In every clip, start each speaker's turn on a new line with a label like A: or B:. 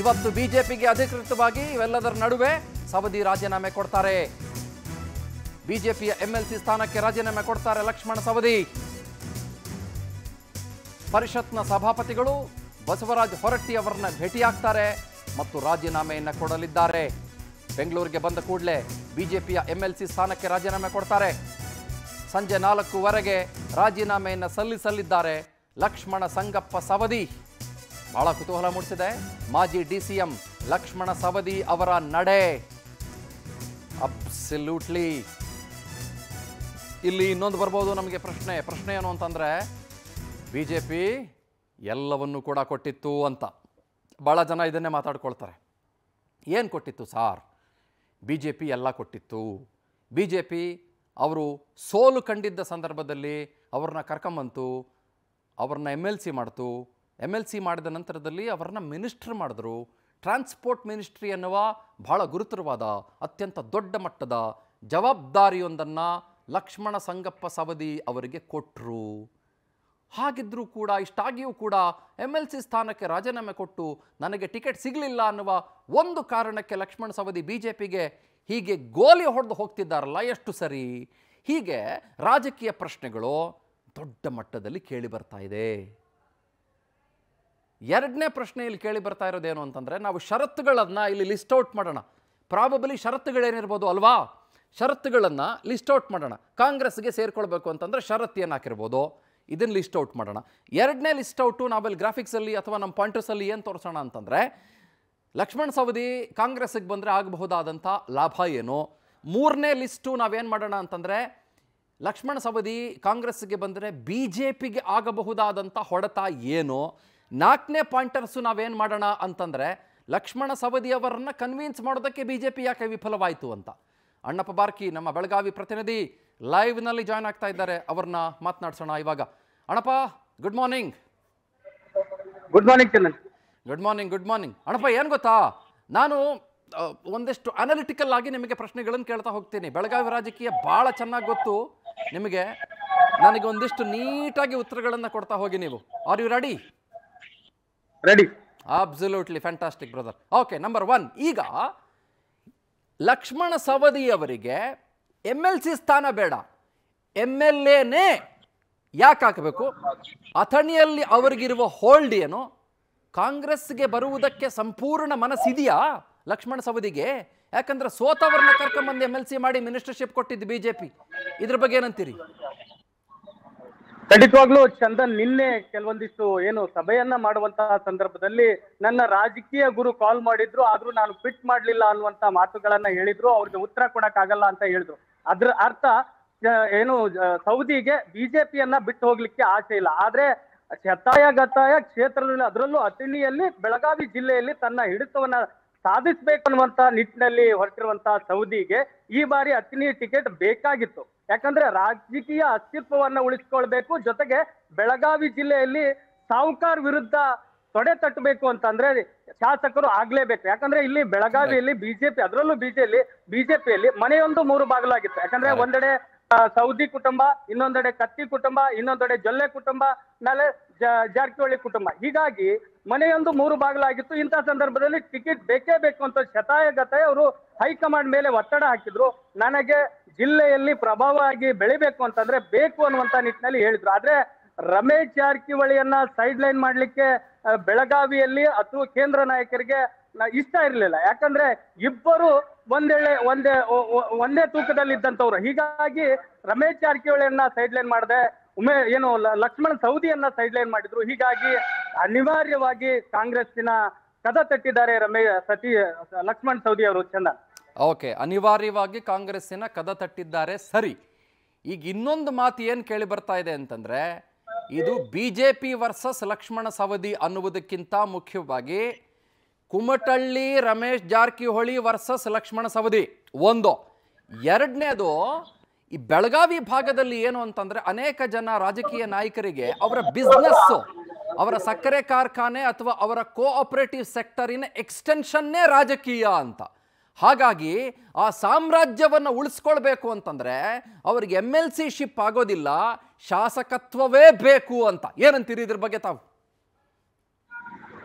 A: ಇವತ್ತು ಬಿಜೆಪಿಗೆ ಅಧಿಕೃತವಾಗಿ ಇವೆಲ್ಲದರ ನಡುವೆ ಸವದಿ ರಾಜೀನಾಮೆ ಕೊಡ್ತಾರೆ. ಬಿಜೆಪಿಯ ಎಂಎಲ್ಸಿ ಸ್ಥಾನಕ್ಕೆ ರಾಜೀನಾಮೆ ಕೊಡ್ತಾರೆ ಲಕ್ಷ್ಮಣ ಸವದಿ. ಪರಿಷತ್ನ ಸಭಾಪತಿಗಳು ಬಸವರಾಜ್ ಹೊರಟ್ಟಿ ಅವರನ್ನ ಭೇಟಿಯಾಗ್ತಾರೆ ಮತ್ತು ರಾಜೀನಾಮೆಯನ್ನು ಕೊಡಲಿದ್ದಾರೆ. ಬೆಂಗಳೂರಿಗೆ ಬಂದ ಕೂಡಲೇ ಬಿಜೆಪಿಯ ಎಂಎಲ್ಸಿ ಸ್ಥಾನಕ್ಕೆ ರಾಜೀನಾಮೆ ಕೊಡ್ತಾರೆ. ಸಂಜೆ ನಾಲ್ಕೂವರೆಗೆ ರಾಜೀನಾಮೆಯನ್ನು ಸಲ್ಲಿಸಲಿದ್ದಾರೆ ಲಕ್ಷ್ಮಣ ಸಂಗಪ್ಪ ಸವದಿ. ಬಹಳ ಕುತೂಹಲ ಮೂಡಿಸಿದೆ. ಮಾಜಿ D C M Laxman Savadi ಅವರ ನಡೆ. ಅಬ್ಸಲ್ಯೂಟ್ಲಿ ಇಲ್ಲಿ ಇನ್ನೊಂದು ಬರ್ಬೋದು ನಮಗೆ ಪ್ರಶ್ನೆ. ಪ್ರಶ್ನೆ ಏನು ಅಂತಂದರೆ, ಬಿ ಜೆ ಪಿ ಎಲ್ಲವನ್ನೂ ಕೂಡ ಕೊಟ್ಟಿತ್ತು ಅಂತ. ಭಾಳ ಜನ ಇದನ್ನೇ ಮಾತಾಡ್ಕೊಳ್ತಾರೆ. ಏನು ಕೊಟ್ಟಿತ್ತು ಸಾರ್? ಬಿ ಜೆ ಪಿ ಎಲ್ಲ ಕೊಟ್ಟಿತ್ತು. ಬಿ ಜೆ ಪಿ ಅವರು ಸೋಲು ಕಂಡಿದ್ದ ಸಂದರ್ಭದಲ್ಲಿ ಅವ್ರನ್ನ ಕರ್ಕೊಂಬಂತು, ಅವ್ರನ್ನ ಎಂ ಎಲ್ ಸಿ ಮಾಡ್ತು ಎಂ ಎಲ್ ಸಿ ಮಾಡಿದ ನಂತರದಲ್ಲಿ ಅವರನ್ನ ಮಿನಿಸ್ಟ್ರ್ ಮಾಡಿದ್ರು. ಟ್ರಾನ್ಸ್ಪೋರ್ಟ್ ಮಿನಿಸ್ಟ್ರಿ ಎನ್ನುವ ಬಹಳ ಗುರುತರವಾದ, ಅತ್ಯಂತ ದೊಡ್ಡ ಮಟ್ಟದ ಜವಾಬ್ದಾರಿಯೊಂದನ್ನು ಲಕ್ಷ್ಮಣ ಸಂಗಪ್ಪ ಸವದಿ ಅವರಿಗೆ ಕೊಟ್ಟರು ಹಾಗಿದ್ರೂ ಕೂಡ, ಇಷ್ಟಾಗಿಯೂ ಕೂಡ ಎಂ ಎಲ್ ಸಿ ಸ್ಥಾನಕ್ಕೆ ರಾಜೀನಾಮೆ ಕೊಟ್ಟು, ನನಗೆ ಟಿಕೆಟ್ ಸಿಗಲಿಲ್ಲ ಅನ್ನುವ ಒಂದು ಕಾರಣಕ್ಕೆ ಲಕ್ಷ್ಮಣ ಸವದಿ ಬಿ ಜೆ ಪಿಗೆ ಹೀಗೆ ಗೋಲಿ ಹೊಡೆದು ಹೋಗ್ತಿದ್ದಾರಲ್ಲ, ಎಷ್ಟು ಸರಿ? ಹೀಗೆ ರಾಜಕೀಯ ಪ್ರಶ್ನೆಗಳು ದೊಡ್ಡ ಮಟ್ಟದಲ್ಲಿ ಕೇಳಿ ಬರ್ತಾ ಇದೆ. ಎರಡನೇ ಪ್ರಶ್ನೆಯಲ್ಲಿ ಕೇಳಿ ಬರ್ತಾ ಇರೋದೇನು ಅಂತಂದರೆ, ನಾವು ಷರತ್ತುಗಳನ್ನು ಇಲ್ಲಿ ಲಿಸ್ಟ್ ಔಟ್ ಮಾಡೋಣ. ಪ್ರಾಬಬಲಿ ಷರತ್ತುಗಳೇನಿರ್ಬೋದು ಅಲ್ವಾ? ಷರತ್ತುಗಳನ್ನು ಲಿಸ್ಟ್ ಔಟ್ ಮಾಡೋಣ. ಕಾಂಗ್ರೆಸ್ಗೆ ಸೇರಿಕೊಳ್ಬೇಕು ಅಂತಂದರೆ ಷರತ್ತು ಏನು ಹಾಕಿರ್ಬೋದು. ಇದನ್ನು ಲಿಸ್ಟ್ ಔಟ್ ಮಾಡೋಣ. ಎರಡನೇ ಲಿಸ್ಟ್ ಔಟು ನಾವಲ್ಲಿ ಗ್ರಾಫಿಕ್ಸಲ್ಲಿ ಅಥವಾ ನಮ್ಮ ಪಾಯಿಂಟರ್ಸಲ್ಲಿ ಏನು ತೋರಿಸೋಣ ಅಂತಂದರೆ, ಲಕ್ಷ್ಮಣ್ ಸವದಿ ಕಾಂಗ್ರೆಸ್ಗೆ ಬಂದರೆ ಆಗಬಹುದಾದಂಥ ಲಾಭ ಏನು? ಮೂರನೇ ಲಿಸ್ಟು ನಾವೇನು ಮಾಡೋಣ ಅಂತಂದರೆ, ಲಕ್ಷ್ಮಣ ಸವದಿ ಕಾಂಗ್ರೆಸ್ಗೆ ಬಂದರೆ ಬಿ ಜೆ ಪಿಗೆ ಆಗಬಹುದಾದಂಥ ಹೊಡೆತ ಏನು? ನಾಲ್ಕನೇ ಪಾಯಿಂಟರ್ಸು ನಾವೇನು ಮಾಡೋಣ ಅಂತಂದರೆ ಲಕ್ಷ್ಮಣ ಸವದಿಯವರನ್ನ ಕನ್ವಿನ್ಸ್ ಮಾಡೋದಕ್ಕೆ ಬಿ ಜೆ ಪಿ ಯಾಕೆ ವಿಫಲವಾಯಿತು ಅಂತ. ಅಣ್ಣಪ್ಪ ಬಾರ್ಕಿ ನಮ್ಮ ಬೆಳಗಾವಿ ಪ್ರತಿನಿಧಿ ಲೈವ್ನಲ್ಲಿ ಜಾಯ್ನ್ ಆಗ್ತಾ ಇದ್ದಾರೆ. ಅವ್ರನ್ನ ಮಾತನಾಡ್ಸೋಣ ಇವಾಗ. Annappa good morning
B: good morning Chandan
A: good morning good morning Annappa ಏನು ಗೊತ್ತಾ? ನಾನು ಒಂದಿಷ್ಟು ಅನಾಲಿಟಿಕಲ್ ಆಗಿ ನಿಮಗೆ ಪ್ರಶ್ನೆಗಳನ್ನು ಕೇಳ್ತಾ ಹೋಗ್ತೀನಿ. ಬೆಳಗಾವಿ ರಾಜಕೀಯ ಭಾಳ ಚೆನ್ನಾಗಿ ಗೊತ್ತು. ನಿಮಗೆ ನನಗೆ ಒಂದಿಷ್ಟು ನೀಟಾಗಿ ಉತ್ತರಗಳನ್ನು ಕೊಡ್ತಾ ಹೋಗಿ ನೀವು. Are you ready
B: ready
A: absolutely fantastic brother okay number one ಈಗ ಲಕ್ಷ್ಮಣ ಸವದಿ ಅವರಿಗೆ ಎಂ ಎಲ್ ಸಿ ಸ್ಥಾನ ಬೇಡ. ಎಂ ಎಲ್ ಎನೇ ಯಾಕೆ ಹಾಕಬೇಕು? ಅಥಣಿಯಲ್ಲಿ ಅವರಿಗಿರುವ ಹೋಲ್ಡ್ ಏನು? ಕಾಂಗ್ರೆಸ್ಗೆ ಬರುವುದಕ್ಕೆ ಸಂಪೂರ್ಣ ಮನಸ್ಸಿದೆಯಾ ಲಕ್ಷ್ಮಣ ಸವದಿಗೆ? ಯಾಕಂದ್ರೆ ಸೋತವ್ರನ್ನ ಕರ್ಕೊಂಬಂದು ಎಂ ಎಲ್ ಸಿ ಮಾಡಿ ಮಿನಿಸ್ಟರ್ಶಿಪ್ ಕೊಟ್ಟಿದ್ದು ಬಿಜೆಪಿ ಇದ್ರ ಬಗ್ಗೆ ಏನಂತೀರಿ?
B: ಖಂಡಿತವಾಗ್ಲೂ ಚಂದನ್, ನಿನ್ನೆ ಕೆಲವೊಂದಿಷ್ಟು ಏನು ಸಭೆಯನ್ನ ಮಾಡುವಂತಹ ಸಂದರ್ಭದಲ್ಲಿ ನನ್ನ ರಾಜಕೀಯ ಗುರು ಕಾಲ್ ಮಾಡಿದ್ರು, ಆದ್ರೂ ನಾನು ಫಿಟ್ ಮಾಡ್ಲಿಲ್ಲ ಅನ್ನುವಂತ ಮಾತುಗಳನ್ನ ಹೇಳಿದ್ರು, ಅವ್ರಿಗೆ ಉತ್ತರ ಕೊಡಕ್ ಆಗಲ್ಲ ಅಂತ ಹೇಳಿದ್ರು. ಅದ್ರ ಅರ್ಥ ಏನು ಸೌದಿಗೆ ಬಿಜೆಪಿಯನ್ನ ಬಿಟ್ಟು ಹೋಗ್ಲಿಕ್ಕೆ ಆಸೆ ಇಲ್ಲ. ಆದ್ರೆ ಶತಾಯ ಗತಾಯ ಕ್ಷೇತ್ರದಲ್ಲಿ, ಅದರಲ್ಲೂ ಅಥಣಿಯಲ್ಲಿ, ಬೆಳಗಾವಿ ಜಿಲ್ಲೆಯಲ್ಲಿ ತನ್ನ ಹಿಡಿತವನ್ನ ಸಾಧಿಸ್ಬೇಕು ಅನ್ನುವಂತ ನಿಟ್ಟಿನಲ್ಲಿ ಹೊರಟಿರುವಂತಹ ಸೌದಿಗೆ ಈ ಬಾರಿ ಅಥಣಿ ಟಿಕೆಟ್ ಬೇಕಾಗಿತ್ತು. ಯಾಕಂದ್ರೆ ರಾಜಕೀಯ ಅಸ್ತಿತ್ವವನ್ನ ಉಳಿಸ್ಕೊಳ್ಬೇಕು ಜೊತೆಗೆ ಬೆಳಗಾವಿ ಜಿಲ್ಲೆಯಲ್ಲಿ ಸಾವುಕಾರ್ ವಿರುದ್ಧ ತೊಡೆ ತಟ್ಟಬೇಕು ಅಂತಂದ್ರೆ ಶಾಸಕರು ಆಗ್ಲೇಬೇಕು. ಯಾಕಂದ್ರೆ ಇಲ್ಲಿ ಬೆಳಗಾವಿಯಲ್ಲಿ ಬಿಜೆಪಿ ಅದರಲ್ಲೂ ಬಿಜೆಪಿ ಬಿಜೆಪಿಯಲ್ಲಿ ಮನೆಯೊಂದು ಮೂರು ಬಾಗಿಲಾಗಿತ್ತು. ಯಾಕಂದ್ರೆ. ಒಂದೆಡೆ ಸೌದಿ ಕುಟುಂಬ ಇನ್ನೊಂದೆಡೆ ಕತ್ತಿ ಕುಟುಂಬ ಇನ್ನೊಂದೆಡೆ ಜೊಲ್ಲೆ ಕುಟುಂಬ ನಾಳೆ ಜ- ಜಾರಕಿಹೊಳಿ ಕುಟುಂಬ. ಹೀಗಾಗಿ ಮನೆಯೊಂದು ಮೂರು ಬಾಗಿಲಾಗಿತ್ತು. ಇಂತಹ ಸಂದರ್ಭದಲ್ಲಿ ಟಿಕೆಟ್ ಬೇಕೇ ಬೇಕು ಅಂತ ಶತಾಯಗತಾಯ ಅವರು ಹೈಕಮಾಂಡ್ ಮೇಲೆ ಒತ್ತಡ ಹಾಕಿದ್ರು. ನನಗೆ ಜಿಲ್ಲೆಯಲ್ಲಿ ಪ್ರಭಾವವಾಗಿ ಬೆಳಿಬೇಕು ಅಂತಂದ್ರೆ ಬೇಕು ಅನ್ನುವಂತ ನಿಟ್ಟಿನಲ್ಲಿ ಹೇಳಿದ್ರು. ಆದ್ರೆ ರಮೇಶ್ ಜಾರಕಿಹೊಳಿಯನ್ನ ಸೈಡ್ ಲೈನ್ ಮಾಡ್ಲಿಕ್ಕೆ ಬೆಳಗಾವಿಯಲ್ಲಿ ಅಥವಾ ಕೇಂದ್ರ ನಾಯಕರಿಗೆ ಇಷ್ಟ ಇರಲಿಲ್ಲ. ಯಾಕಂದ್ರೆ ಇಬ್ಬರು ಒಂದೇಳೆ, ಒಂದೇ ಒಂದೇ ತೂಕದಲ್ಲಿ ಇದ್ದಂತವ್ರು ಹೀಗಾಗಿ ರಮೇಶ್ ಜಾರಕಿಹೊಳಿಯನ್ನ ಸೈಡ್ ಲೈನ್ ಮಾಡದೆ, ಉಮೇ, ಏನು ಲಕ್ಷ್ಮಣ ಲಕ್ಷ್ಮಣ್ ಸೌದಿಯನ್ನ ಸೈಡ್ ಲೈನ್ ಮಾಡಿದ್ರು. ಹೀಗಾಗಿ ಅನಿವಾರ್ಯವಾಗಿ ಕಾಂಗ್ರೆಸ್ಸಿನ ಕದ ತಟ್ಟಿದ್ದಾರೆ ರಮೇಶ್ ಸತಿ, ಲಕ್ಷ್ಮಣ್ ಸೌದಿ ಅವರು ಚಂದನ್
A: ಓಕೆ, ಅನಿವಾರ್ಯವಾಗಿ ಕಾಂಗ್ರೆಸ್ಸಿನ ಕದ ತಟ್ಟಿದ್ದಾರೆ, ಸರಿ. ಈಗ ಇನ್ನೊಂದು ಮಾತು ಏನು ಕೇಳಿ ಬರ್ತಾ ಇದೆ ಅಂತಂದರೆ, ಇದು B J P versus Laxman Savadi ಅನ್ನುವುದಕ್ಕಿಂತ ಮುಖ್ಯವಾಗಿ ಕುಮಟಳ್ಳಿ ರಮೇಶ್ ಜಾರಕಿಹೊಳಿ ವರ್ಸಸ್ ಲಕ್ಷ್ಮಣ ಸವದಿ. ಒಂದು. ಎರಡನೇದು, ಈ ಬೆಳಗಾವಿ ಭಾಗದಲ್ಲಿ ಏನು ಅಂತಂದ್ರೆ, ಅನೇಕ ಜನ ರಾಜಕೀಯ ನಾಯಕರಿಗೆ ಅವರ ಬಿಸ್ನೆಸ್ಸು ಅವರ ಸಕ್ಕರೆ ಕಾರ್ಖಾನೆ ಅಥವಾ ಅವರ ಕೋಆಪರೇಟಿವ್ ಸೆಕ್ಟರಿನ ಎಕ್ಸ್ಟೆನ್ಷನ್ನೇ ರಾಜಕೀಯ ಅಂತ. ಹಾಗಾಗಿ ಆ ಸಾಮ್ರಾಜ್ಯವನ್ನು ಉಳಿಸ್ಕೊಳ್ಬೇಕು ಅಂತಂದ್ರೆ ಅವ್ರಿಗೆ ಎಂ ಎಲ್ ಸಿ ಶಿಪ್ ಆಗೋದಿಲ್ಲ ಶಾಸಕತ್ವವೇ ಬೇಕು ಅಂತ. ಏನಂತೀರಿ ಇದ್ರ ಬಗ್ಗೆ ತಾವು?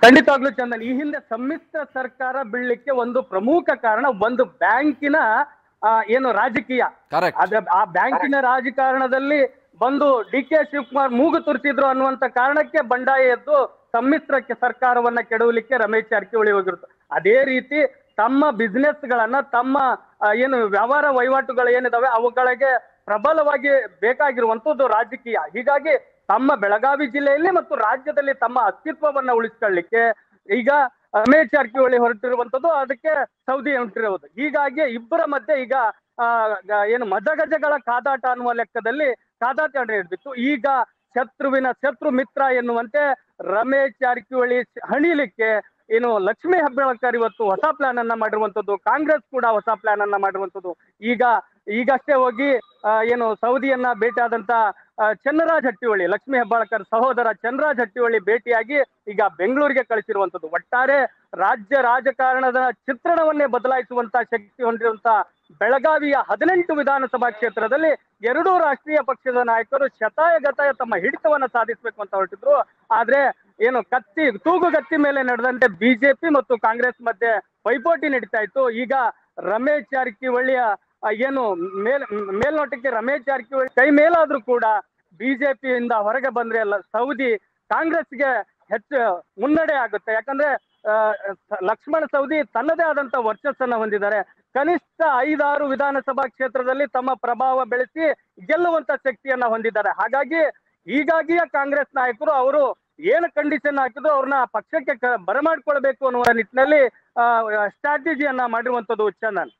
B: ಖಂಡಿತವಾಗ್ಲೂ ಚಂದನ್ ಈ ಹಿಂದೆ ಸಮ್ಮಿಶ್ರ ಸರ್ಕಾರ ಬೀಳ್ಲಿಕ್ಕೆ ಒಂದು ಪ್ರಮುಖ ಕಾರಣ ಒಂದು ಬ್ಯಾಂಕಿನ ಏನು ರಾಜಕೀಯ. ಆ ಬ್ಯಾಂಕಿನ ರಾಜಕಾರಣದಲ್ಲಿ ಬಂದು ಡಿ ಕೆ ಶಿವಕುಮಾರ್ ಮೂಗು ತುರ್ತಿದ್ರು ಅನ್ನುವಂತ ಕಾರಣಕ್ಕೆ ಬಂಡಾಯ ಎದ್ದು ಸಮ್ಮಿಶ್ರಕ್ಕೆ ಸರ್ಕಾರವನ್ನ ಕೆಡವಲಿಕ್ಕೆ ರಮೇಶ್ ಜಾರಕಿಹೊಳಿ ಹೋಗಿರುತ್ತೆ ಅದೇ ರೀತಿ ತಮ್ಮ ಬಿಸ್ನೆಸ್ ಗಳನ್ನ ತಮ್ಮ ಏನು ವ್ಯವಹಾರ ವಹಿವಾಟುಗಳು ಏನಿದಾವೆ, ಅವುಗಳಿಗೆ ಪ್ರಬಲವಾಗಿ ಬೇಕಾಗಿರುವಂತದ್ದು ರಾಜಕೀಯ. ಹೀಗಾಗಿ ತಮ್ಮ ಬೆಳಗಾವಿ ಜಿಲ್ಲೆಯಲ್ಲಿ ಮತ್ತು ರಾಜ್ಯದಲ್ಲಿ ತಮ್ಮ ಅಸ್ತಿತ್ವವನ್ನ ಉಳಿಸ್ಕೊಳ್ಳಿಕ್ಕೆ ಈಗ ರಮೇಶ್ ಜಾರಕಿಹೊಳಿ ಹೊರಟಿರುವಂತದ್ದು ಅದಕ್ಕೆ ಸೌದಿ ಹೊರಟಿರುವುದು. ಹೀಗಾಗಿ ಇಬ್ಬರ ಮಧ್ಯೆ ಈಗ ಏನು ಮಜಗಜಗಳ ಕಾದಾಟ ಅನ್ನುವ ಲೆಕ್ಕದಲ್ಲಿ ಕಾದಾಟ ನಡೆದಿತ್ತು. ಈಗ ಶತ್ರುವಿನ ಶತ್ರು ಮಿತ್ರ ಎನ್ನುವಂತೆ ರಮೇಶ್ ಜಾರಕಿಹೊಳಿ ಹಣಿಲಿಕ್ಕೆ ಏನು ಲಕ್ಷ್ಮೀ ಹೆಬ್ಬಾಳ್ಕರ್ ಇವತ್ತು ಹೊಸ ಪ್ಲಾನ್ ಅನ್ನ ಮಾಡಿರುವಂತದ್ದು ಕಾಂಗ್ರೆಸ್ ಕೂಡ ಹೊಸ ಪ್ಲಾನ್ ಅನ್ನ ಮಾಡಿರುವಂತದ್ದು ಈಗ, ಈಗಷ್ಟೇ ಹೋಗಿ ಏನು ಸೌದಿಯನ್ನ ಭೇಟಿಯಾದಂತ ಚನ್ನರಾಜ್ ಹಟ್ಟಿಹೊಳಿ, ಲಕ್ಷ್ಮೀ ಹೆಬ್ಬಾಳ್ಕರ್ ಸಹೋದರ ಚನ್ನರಾಜ್ ಹಟ್ಟಿಹೊಳಿ ಭೇಟಿಯಾಗಿ ಈಗ ಬೆಂಗಳೂರಿಗೆ ಕಳಿಸಿರುವಂತದ್ದು ಒಟ್ಟಾರೆ ರಾಜ್ಯ ರಾಜಕಾರಣದ ಚಿತ್ರಣವನ್ನೇ ಬದಲಾಯಿಸುವಂತ ಶಕ್ತಿ ಹೊಂದಿರುವಂತ ಬೆಳಗಾವಿಯ ಹದಿನೆಂಟು ವಿಧಾನಸಭಾ ಕ್ಷೇತ್ರದಲ್ಲಿ ಎರಡೂ ರಾಷ್ಟ್ರೀಯ ಪಕ್ಷದ ನಾಯಕರು ಶತಾಯಗತಾಯ ತಮ್ಮ ಹಿಡಿತವನ್ನ ಸಾಧಿಸಬೇಕು ಅಂತ ಹೊರಟಿದ್ರು. ಆದ್ರೆ ಏನು ಕತ್ತಿ, ತೂಗು ಕತ್ತಿ ಮೇಲೆ ನಡೆದಂತೆ ಬಿಜೆಪಿ ಮತ್ತು ಕಾಂಗ್ರೆಸ್ ಮಧ್ಯೆ ಪೈಪೋಟಿ ನಡೀತಾ ಇತ್ತು. ಈಗ ರಮೇಶ್ ಜಾರಕಿಹೊಳಿಯ ಏನು ಮೇಲ್, ಮೇಲ್ನೋಟಕ್ಕೆ ರಮೇಶ್ ಜಾರಕಿಹೊಳಿ ಕೈ ಮೇಲಾದ್ರೂ ಕೂಡ ಬಿಜೆಪಿಯಿಂದ ಹೊರಗೆ ಬಂದ್ರೆ ಅಲ್ಲ ಸೌದಿ ಕಾಂಗ್ರೆಸ್ಗೆ ಹೆಚ್ಚು ಮುನ್ನಡೆ ಆಗುತ್ತೆ. ಯಾಕಂದ್ರೆ ಲಕ್ಷ್ಮಣ ಸೌದಿ ತನ್ನದೇ ಆದಂತ ವರ್ಚಸ್ಸನ್ನ ಹೊಂದಿದ್ದಾರೆ. ಕನಿಷ್ಠ ಐದಾರು ವಿಧಾನಸಭಾ ಕ್ಷೇತ್ರದಲ್ಲಿ ತಮ್ಮ ಪ್ರಭಾವ ಬೆಳೆಸಿ ಗೆಲ್ಲುವಂತ ಶಕ್ತಿಯನ್ನ ಹೊಂದಿದ್ದಾರೆ. ಹಾಗಾಗಿ ಹೀಗಾಗಿಯೇ ಕಾಂಗ್ರೆಸ್ ನಾಯಕರು ಅವರು ಏನು ಕಂಡೀಷನ್ ಹಾಕಿದ್ರು ಅವ್ರನ್ನ ಪಕ್ಷಕ್ಕೆ ಬರಮಾಡ್ಕೊಳ್ಬೇಕು ಅನ್ನುವ ನಿಟ್ಟಿನಲ್ಲಿ ಸ್ಟ್ರಾಟಜಿಯನ್ನ ಮಾಡಿರುವಂತದ್ದು ಚಂದನ್.